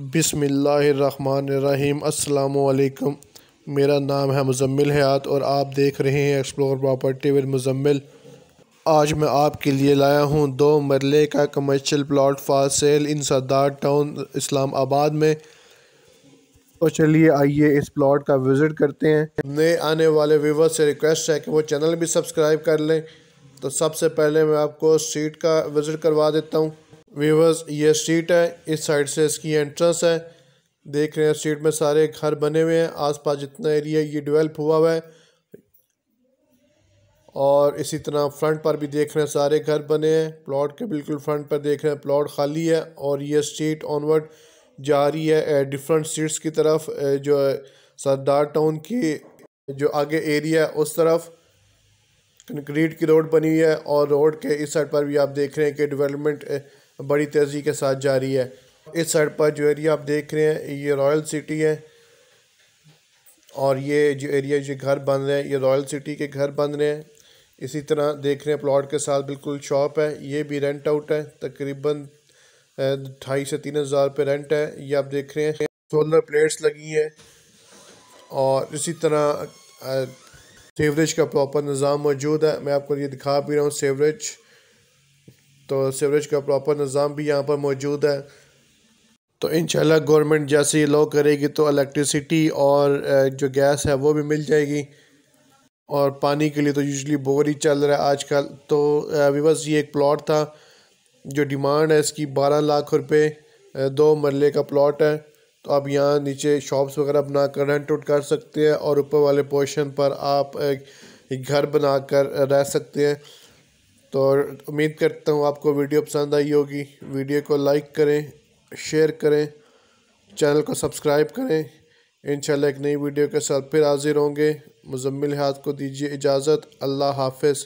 बिसमीम अल्लाम मेरा नाम है मुजम्मिल हयात और आप देख रहे हैं एक्सप्लोर प्रॉपर्टी विद मुजम्मिल। आज मैं आपके लिए लाया हूँ दो मरले का commercial plot for sale in Sardar Town Islamabad में। तो चलिए आइए इस प्लॉट का विज़िट करते हैं। नए आने वाले व्यूवर से रिक्वेस्ट है कि वो चैनल भी सब्सक्राइब कर लें। तो सबसे पहले मैं आपको सीट का विज़िट करवा देता हूँ। व्यूवर्स ये स्ट्रीट है, इस साइड से इसकी एंट्रेंस है। देख रहे हैं स्ट्रीट में सारे घर बने हुए हैं, आसपास जितना एरिया ये डेवलप हुआ हुआ है। और इसी तरह फ्रंट पर भी देख रहे हैं सारे घर बने हैं प्लॉट के बिल्कुल फ्रंट पर देख रहे हैं प्लॉट खाली है और ये स्ट्रीट ऑनवर्ड जा रही है डिफरेंट स्ट्रीट्स की तरफ़ जो सरदार टाउन की, जो आगे एरिया है, उस तरफ़ कंक्रीट की रोड बनी हुई है और रोड के इस साइड पर भी आप देख रहे हैं कि डेवलपमेंट बड़ी तेज़ी के साथ जारी है। इस साइड पर जो एरिया आप देख रहे हैं, ये रॉयल सिटी है। और ये जो एरिया जो घर बन रहे हैं, ये रॉयल सिटी के घर बन रहे हैं। इसी तरह देख रहे हैं, प्लॉट के साथ बिल्कुल शॉप है। ये भी रेंट आउट है। तकरीबन ढाई से तीन हज़ार रुपये रेंट है। ये आप देख रहे हैं सोलर प्लेट्स लगी हैं। और इसी तरह सेवरेज का प्रॉपर निज़ाम मौजूद है। मैं आपको ये दिखा भी रहा हूँ सेवरेज तो सीवरेज का प्रॉपर निज़ाम भी यहाँ पर मौजूद है। तो इन गवर्नमेंट जैसे ये लॉ करेगी तो इलेक्ट्रिसिटी और जो गैस है वो भी मिल जाएगी। और पानी के लिए तो यूजली बोर ही चल रहा है आजकल। तो विवस ये एक प्लॉट था, जो डिमांड है इसकी बारह लाख रुपए दो मरले का प्लॉट है। तो आप यहाँ नीचे शॉप्स वगैरह बना कर रेंट आउट कर सकते हैं और ऊपर वाले पोर्शन पर आप घर बना कर रह सकते हैं। तो उम्मीद करता हूँ आपको वीडियो पसंद आई होगी। वीडियो को लाइक करें, शेयर करें, चैनल को सब्सक्राइब करें। इन एक नई वीडियो के साथ फिर हाजिर होंगे। मुजम्मिल हाथ को दीजिए इजाज़त। अल्लाह हाफिज़।